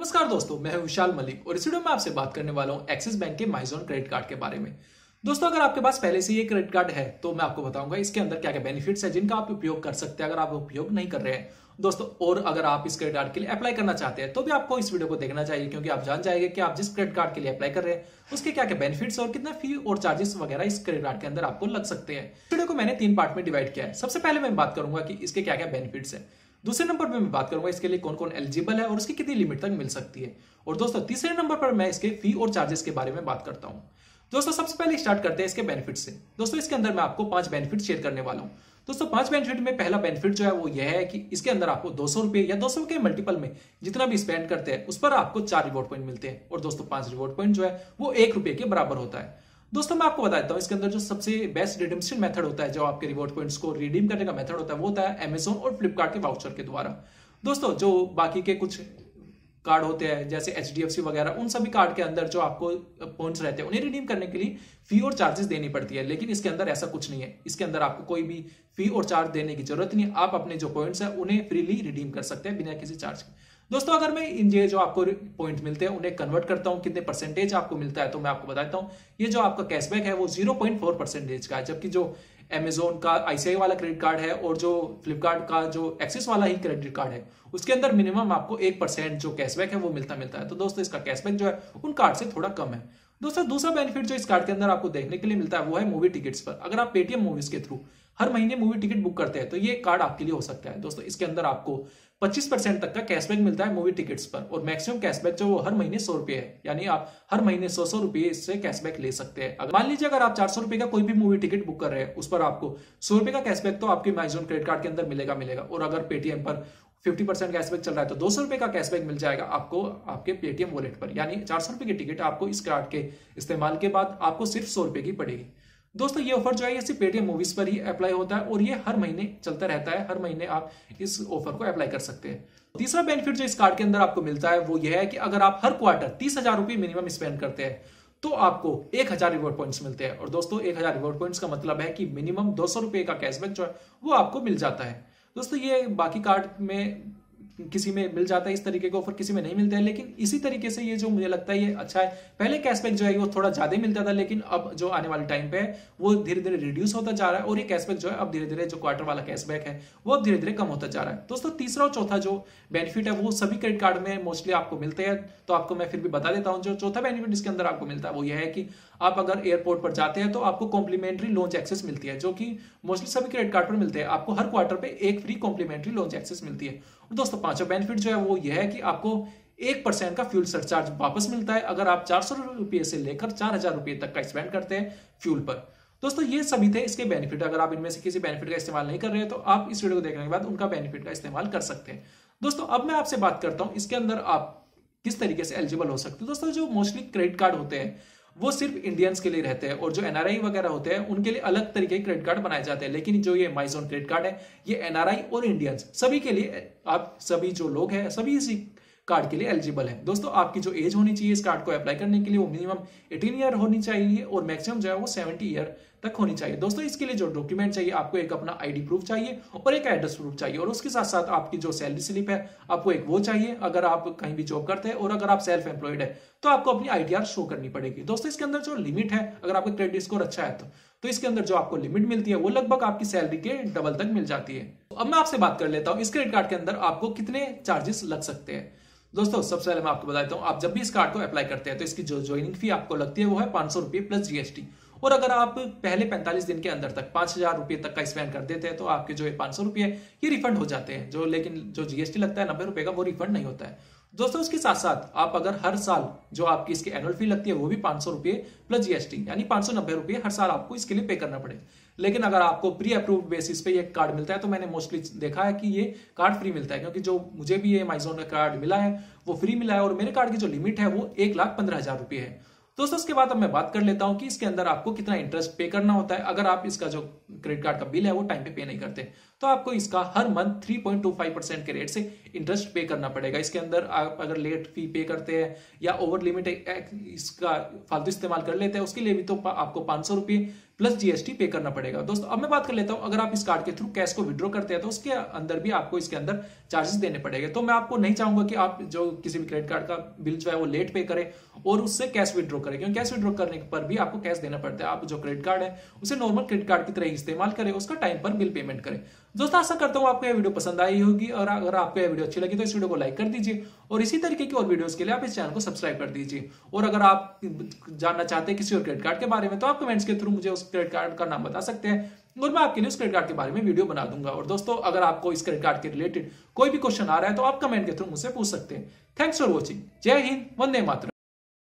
नमस्कार दोस्तों, मैं हूँ विशाल मलिक और इस वीडियो में आपसे बात करने वाला हूँ एक्सिस बैंक के माइजोन क्रेडिट कार्ड के बारे में। दोस्तों, अगर आपके पास पहले से ये क्रेडिट कार्ड है तो मैं आपको बताऊँगा इसके अंदर क्या क्या बेनिफिट्स है, जिनका आप उपयोग कर सकते हैं अगर आप उपयोग नहीं कर रहे हैं। दोस्तों, और अगर आप इस क्रेडिट कार्ड के लिए अप्लाई करना चाहते हैं तो भी आपको इस वीडियो को देखना चाहिए, क्योंकि आप जान जाएँगे कि आप जिस क्रेडिट कार्ड के लिए अप्लाई कर रहे हैं, उसके क्या क्या बेनिफिट्स और कितना फ़ी और चार्जेस वगैरह इस क्रेडिट कार्ड के अंदर आपको लग सकते हैं। वीडियो को मैंने तीन पार्ट में डिवाइड किया है। सबसे पहले मैं बात करूँगा कि इसके क्या क्या बेनिफिट्स है। दूसरे नंबर पर मैं बात करूँगा इसके लिए कौन कौन एलिजिबल है और उसकी कितनी लिमिट तक मिल सकती है। और दोस्तों, तीसरे नंबर पर मैं इसके फ़ी और चार्जेस के बारे में बात करता हूँ। दोस्तों, सबसे पहले स्टार्ट करते हैं इसके बेनिफिट से। दोस्तों, इसके अंदर मैं आपको पाँच बेनिफिट शेयर करने वाला हूँ। दोस्तों, पाँच बेनिफिट में पहला बेनिफिट जो है वो यह है कि इसके अंदर आपको दो सौ रुपए या दो सौ के मल्टीपल में जितना भी स्पेंड करते हैं, उस पर आपको चार रिवॉर्ड पॉइंट मिलते हैं। और दोस्तों, पाँच रिवॉर्ड पॉइंट जो है वो एक रुपए के बराबर होता है। दोस्तों, मैं आपको बता देता हूँ, इसके अंदर जो सबसे बेस्ट रिडीमशन मेथड होता है, जो आपके रिवॉर्ड पॉइंट्स को रिडीम करने का मेथड होता है, वो होता है अमेजोन और फ्लिपकार्ट के वाउचर के द्वारा। दोस्तों, जो बाकी के कुछ कार्ड होते हैं, जैसे HDFC वगैरह, उन सभी कार्ड के अंदर जो आपको पॉइंट्स रहते हैं, उन्हें रिडीम करने के लिए फ़ी और चार्जेस देनी पड़ती है। लेकिन इसके अंदर ऐसा कुछ नहीं है। इसके अंदर आपको कोई भी फ़ी और चार्ज देने की ज़रूरत नहीं आप अपने जो पॉइंट्स है, उन्हें फ्रीली रिडीम कर सकते हैं बिना किसी चार्ज के। दोस्तों, अगर मैं इन ये जो आपको पॉइंट मिलते हैं, उन्हें कन्वर्ट करता हूँ, कितने परसेंटेज आपको मिलता है तो मैं आपको बताता हूँ। ये जो आपका कैशबैक है, वो 0.4 परसेंटेज का है, जबकि जो अमेजोन का आईसीआई वाला क्रेडिट कार्ड है, और जो फ्लिपकार्ट का जो एक्सिस वाला ही क्रेडिट कार्ड है, उसके अंदर मिनिमम आपको एक परसेंट जो कैशबैक है, वो मिलता मिलता है। तो दोस्तों, इसका कैशबैक जो है, उन कार्ड से थोड़ा कम है। दोस्तों, दूसरा बेनिफिट जो इस कार्ड के अंदर आपको देखने के लिए मिलता है, वो है मूवी टिकट्स पर। अगर आप पेटीएम मूवीज़ के थ्रू हर महीने मूवी टिकट बुक करते हैं तो ये कार्ड आपके लिए हो सकता है। दोस्तों, इसके अंदर आपको 25 परसेंट तक का कैशबैक मिलता है मूवी टिकट्स पर। और मैक्सिमम कैशबैक जो वो हर महीने सौ रुपए है। यानी आप हर महीने सौ सौ रुपए इससे कैशबैक ले सकते हैं। अगर मान लीजिए अगर आप चार सौ रुपए का कोई भी मूवी टिकट बुक कर रहे हैं, उस पर आपको सौ रुपए का कैशबैक तो आपके माइजोन क्रेडिट कार्ड के अंदर मिलेगा मिलेगा। और अगर पेटीएम पर फिफ्टी परसेंट कैशबैक चल रहा है तो दो सौ रुपए का कैशबैक मिल जाएगा आपको, आपके पेटीएम वॉलेट पर। यानी चार सौ रुपए की टिकट आपको इस कार्ड के इस्तेमाल के बाद आपको सिर्फ़ सौ रुपए की पड़ेगी। दोस्तों, ये ऑफ़र जो है, ये सिर्फ़ पेटीएम मूवीज़ पर ही अप्लाई होता है और ये हर महीने चलता रहता है। हर महीने आप इस ऑफ़र को अप्लाई कर सकते हैं। तीसरा बेनिफिट जो इस कार्ड के अंदर आपको मिलता है, वो ये है कि अगर आप हर क्वार्टर तीस हज़ार रुपए मिनिमम स्पेंड करते हैं तो आपको एक हज़ार रिवॉर्ड पॉइंट्स मिलते हैं। और दोस्तों, एक हज़ार रिवॉर्ड पॉइंट्स का मतलब है कि मिनिमम दो सौ रुपए का कैशबैक जो है, वो आपको मिल जाता है। दोस्तों, ये बाकी कार्ड में किसी में मिल जाता है इस तरीके का ऑफ़र किसी में नहीं मिलता है। लेकिन इसी तरीके से ये जो मुझे लगता है ये अच्छा है। पहले कैशबैक जो है, वो थोड़ा ज़्यादा मिलता था, लेकिन अब जो आने वाले टाइम पे है वो धीरे धीरे रिड्यूस होता जा रहा है, और ये कैशबैक जो है, अब धीरे धीरे जो क्वार्टर वाला कैशबैक है, वो धीरे धीरे कम होता जा रहा है। दोस्तों, तीसरा और चौथा जो बेनिफिट है, वो सभी क्रेडिट कार्ड में मोस्टली आपको मिलते हैं। तो आपको मैं फिर भी बता देता हूँ, जो चौथा बेनिफिट इसके अंदर आपको मिलता है, वो यह है कि आप अगर एयरपोर्ट पर जाते हैं तो आपको कॉम्प्लीमेंट्री लॉन्च एक्सेस मिलती है, जो कि मोस्टली सभी क्रेडिट कार्ड पर मिलते हैं। आपको हर क्वार्टर पे एक फ्री कॉम्प्लीमेंट्री लॉन्च एक्सेस मिलती है। दोस्तों पांचवा बेनिफिट जो है वो यह है कि आपको एक परसेंट का फ्यूल सरचार्ज वापस मिलता है अगर आप चार सौ रुपये से लेकर चार हज़ार रुपये तक का स्पेंड करते हैं फ्यूल पर। दोस्तों, ये सभी थे इसके बेनिफिट अगर आप इनमें से किसी बेनिफिट का इस्तेमाल नहीं कर रहे हैं तो आप इस वीडियो को देखने के बाद उनका बेनिफिट का इस्तेमाल कर सकते हैं। दोस्तों, अब मैं आपसे बात करता हूँ, इसके अंदर आप किस तरीके से एलिजिबल हो सकते हैं। दोस्तों, जो मोस्टली क्रेडिट कार्ड होते हैं वो सिर्फ़ इंडियंस के लिए रहते हैं और जो एनआरआई वगैरह होते हैं, उनके लिए अलग तरीके के क्रेडिट कार्ड बनाए जाते हैं। लेकिन जो ये माइजोन क्रेडिट कार्ड है, ये एनआरआई और इंडियंस सभी के लिए, आप सभी जो लोग हैं, सभी इसी कार्ड के लिए एलिजिबल है। दोस्तों, आपकी जो एज होनी चाहिए इस कार्ड को अप्लाई करने के लिए, वो मिनिमम 18 ईयर होनी चाहिए और मैक्सिमम जो है वो 70 ईयर तक होनी चाहिए। दोस्तों, इसके लिए जो डॉक्यूमेंट चाहिए, आपको एक अपना आईडी प्रूफ चाहिए और एक एड्रेस प्रूफ चाहिए और उसके साथ साथ आपकी जो सैलरी स्लिप है, आपको एक वो चाहिए अगर आप कहीं भी जॉब करते हैं और अगर आप सेल्फ एम्प्लॉयड है तो आपको अपनी आईटीआर शो करनी पड़ेगी। दोस्तों, इसके अंदर जो लिमिट है, अगर आपका क्रेडिट स्कोर अच्छा है तो तो इसके अंदर जो आपको लिमिट मिलती है, वो लगभग आपकी सैलरी के डबल तक मिल जाती है। अब मैं आपसे बात कर लेता हूँ, इस क्रेडिट कार्ड के अंदर आपको कितने चार्जेस लग सकते हैं? दोस्तों, सबसे पहले मैं आपको बताता हूँ, आप जब भी इस कार्ड को अप्लाई करते हैं तो इसकी जो ज्वाइनिंग फ़ी आपको लगती है, वो है पाँच सौ रुपये प्लस जीएसटी और अगर आप पहले 45 दिन के अंदर तक पाँच हज़ार रुपए तक का स्पेंड कर देते हैं तो आपके जो पाँच सौ रुपये ये रिफंड हो जाते हैं। जो लेकिन जो जीएसटी लगता है, नब्बे रुपए का, वो रिफंड नहीं होता है। दोस्तों उसके साथ साथ आप अगर हर साल जो आपकी इसकी एनुअल फ़ी लगती है, वो भी पाँच सौ रुपये प्लस जीएसटी यानी पाँच सौ नब्बे रुपये हर साल आपको इसके लिए पे करना पड़े। लेकिन अगर आपको प्री अप्रूव्ड बेसिस पे ये कार्ड मिलता है तो मैंने मोस्टली देखा है कि ये कार्ड फ्री मिलता है, क्योंकि जो मुझे भी ये माइजोन का कार्ड मिला है, वो फ्री मिला है और मेरे कार्ड की जो लिमिट है, वो एक लाख पंद्रह हज़ार रुपये है। दोस्तों इसके बाद अब मैं बात कर लेता हूँ कि इसके अंदर आपको कितना इंटरेस्ट पे करना होता है। अगर आप इसका जो क्रेडिट कार्ड का बिल है, वो टाइम पे पे नहीं करते तो आपको इसका हर मंथ 3.25 परसेंट के रेट से इंटरेस्ट पे करना पड़ेगा। इसके अंदर आप अगर लेट फ़ी पे करते हैं या ओवर लिमिट इसका फालतू इस्तेमाल कर लेते हैं, उसके लिए भी तो आपको पाँच सौ प्लस जीएसटी पे करना पड़ेगा। दोस्तों, अब मैं बात कर लेता हूँ, अगर आप इस कार्ड के थ्रू कैश को विड्रॉ करते हैं तो उसके अंदर भी आपको इसके अंदर चार्जेस देने पड़ेंगे। तो मैं आपको नहीं चाहूँगा कि आप जो किसी भी क्रेडिट कार्ड का बिल जो है वो लेट पे करें और उससे कैश विड्रॉ करें, क्योंकि कैश विड्रॉ करने पर भी आपको कैश देना पड़ता है। आप जो क्रेडिट कार्ड है, उसे नॉर्मल क्रेडिट कार्ड की तरह इस्तेमाल करें, उसका टाइम पर बिल पेमेंट करें। दोस्तों, आशा करता हूँ आपको यह वीडियो पसंद आई होगी और अगर आपको यह वीडियो अच्छी लगी तो इस वीडियो को लाइक कर दीजिए और इसी तरीके की और वीडियोस के लिए आप इस चैनल को सब्सक्राइब कर दीजिए। और अगर आप जानना चाहते हैं किसी और क्रेडिट कार्ड के बारे में तो आप कमेंट्स के थ्रू मुझे उस क्रेडिट कार्ड का नाम बता सकते हैं और मैं आपके लिए उस क्रेडिट कार्ड के बारे में वीडियो बना दूँगा। और दोस्तों, अगर आपको इस क्रेडिट कार्ड के रिलेटेड कोई भी क्वेश्चन आ रहा है तो आप कमेंट के थ्रू मुझसे पूछ सकते हैं। थैंक्स फॉर वॉचिंग जय हिंद, वंदे मातरम।